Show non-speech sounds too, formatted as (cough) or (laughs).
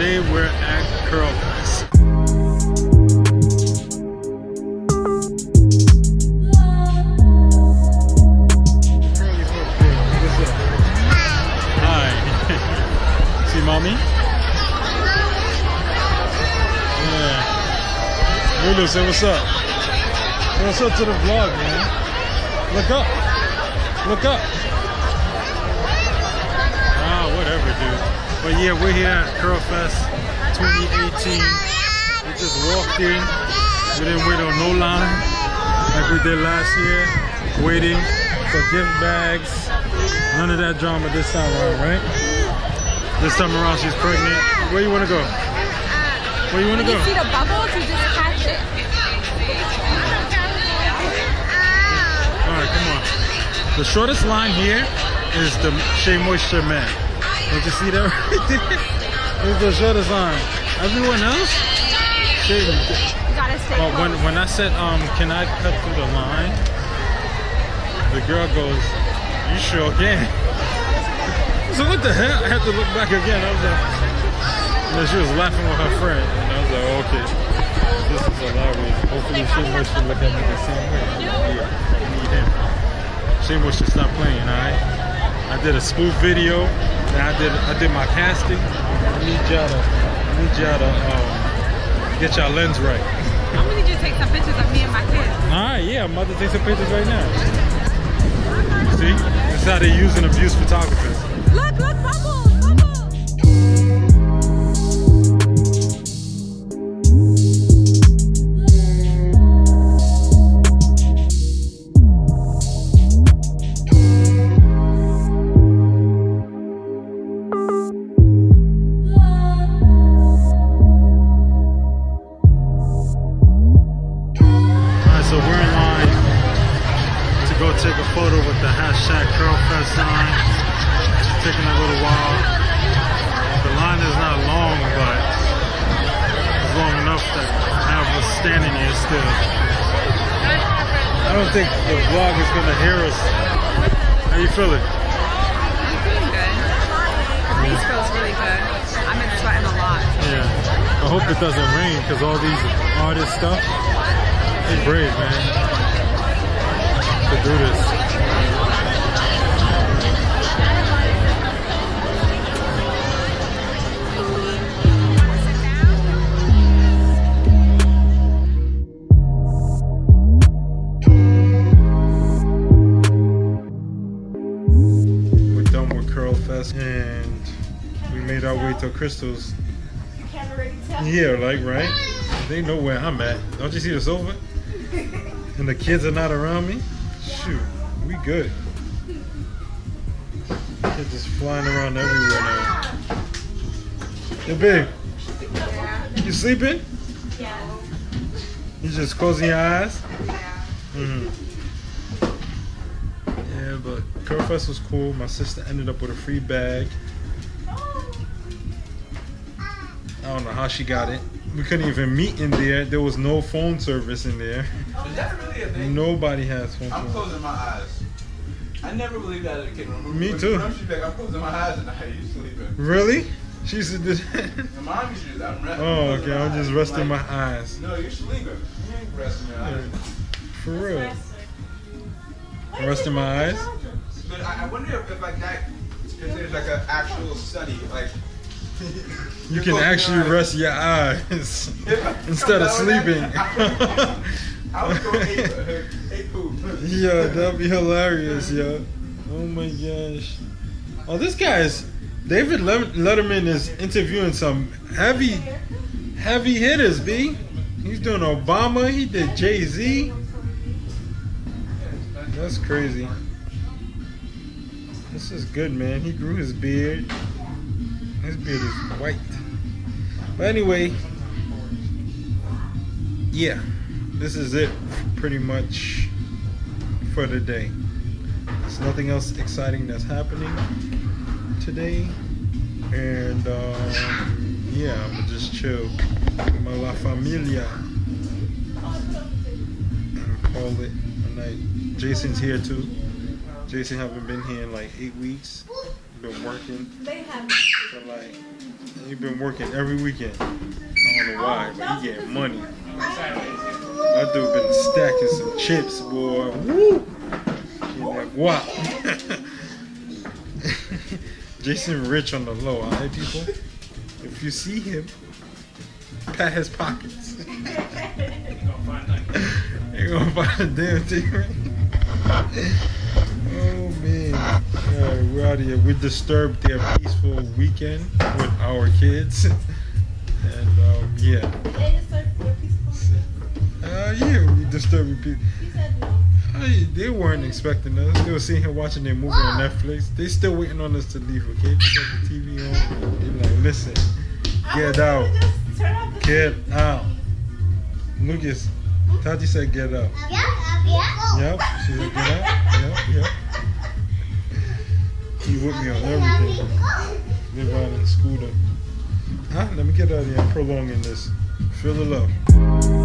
today we're at Curl Fest. Hi. (laughs) See mommy? Yeah. Lulu, say what's up. What's up to the vlog, man. Look up. Look up. Ah, whatever, dude. But yeah, we're here at Curl Fest 2018. We just walked in. We didn't wait on no line like we did last year. Waiting for gift bags. None of that drama this time around, right? This time around she's pregnant. Where you wanna go? Where you wanna go? you see the bubbles, you just catch it. Alright, come on. The shortest line here is the Shea Moisture Man. Don't you see that right (laughs) there? It's the shortest line. Everyone else? You stay But when, when I said, um, can I cut through the line? The girl goes, you sure can. (laughs) So what the hell? I had to look back again. I was like, then she was laughing with her friend. And I was like, okay, this is hilarious. Hopefully Shea Moisture look at me the same way. Yeah, I need him. Shea Moisture stop playing, alright? I did a spoof video. And I did I did my casting. I need y'all to, I need y'all to um, get y'all lens right. I'm gonna need you to take some pictures of me and my kids. Alright, yeah, I'm about to take some pictures right now. See? This is how they use and abuse photographers. Look, look, take a photo with the hashtag CurlFest sign. It's taking a little while. The line is not long, but it's long enough to have us standing here still. I don't think the vlog is gonna hear us. How you feeling? I'm feeling good. The face feels really good. I've been sweating a lot. Yeah. I hope it doesn't rain because all these artist stuff, they brave, man. Do this. We're done with Curl Fest and we made our way to Crystal's. Yeah, like right. They know where I'm at. Don't you see the sofa? And the kids are not around me. Shoot, we good. Kids just flying around everywhere now. Hey, big. You sleeping? Yeah. You just closing your eyes? hmm Yeah, but Curl was cool. My sister ended up with a free bag. I don't know how she got it. We couldn't even meet in there. There was no phone service in there. Is that really a thing? Nobody has phone I'm service. closing my eyes. I never believed that as a kid. When, Me when, too. When she's like, I'm closing my eyes and I you sleeping. Really? She said (laughs) this. My mom used to do that. I'm resting. oh, okay. I'm just resting my eyes. No, you're sleeping. You ain't resting your eyes. For real. Resting my eyes? But I, I wonder if, if like that, if there's like an actual study, like. You can actually rest your eyes (laughs) instead of sleeping. with that, I would go ape, ape poop. Yeah, that'd be hilarious, yo. Oh my gosh. Oh, this guy is David Letterman is interviewing some heavy, heavy hitters. B. He's doing Obama. He did Jay Z. That's crazy. This is good, man. He grew his beard. His beard is white. But anyway, yeah, this is it pretty much for the day. There's nothing else exciting that's happening today. And um, yeah, I'm gonna just chill my La Familia and call it a night. Jason's here too. Jason haven't been here in like eight weeks. Been working They have. for like he been working every weekend. I don't know why, but he getting money. That dude been stacking some chips, boy. Woo! That guap. (laughs) Jason Rich on the low, alright people? If you see him, pat his pockets. (laughs) Ain't gonna find a damn thing, right? (laughs) We're out of here. We disturbed their peaceful weekend with our kids. (laughs) And um, yeah. They just search for peaceful. Uh, yeah, we disturbing people. He said no. Hey, they weren't expecting us. They were sitting here watching their movie on Netflix. They still waiting on us to leave, okay? They got the TV on. They're like, listen, get out. gonna just turn off the Get out. Lucas, Tati said get out. Yep, she said get out. Yep, yep. With me on everything. Live out in scooter. Huh? Let me get out of here. I'm prolonging this. Feel the love.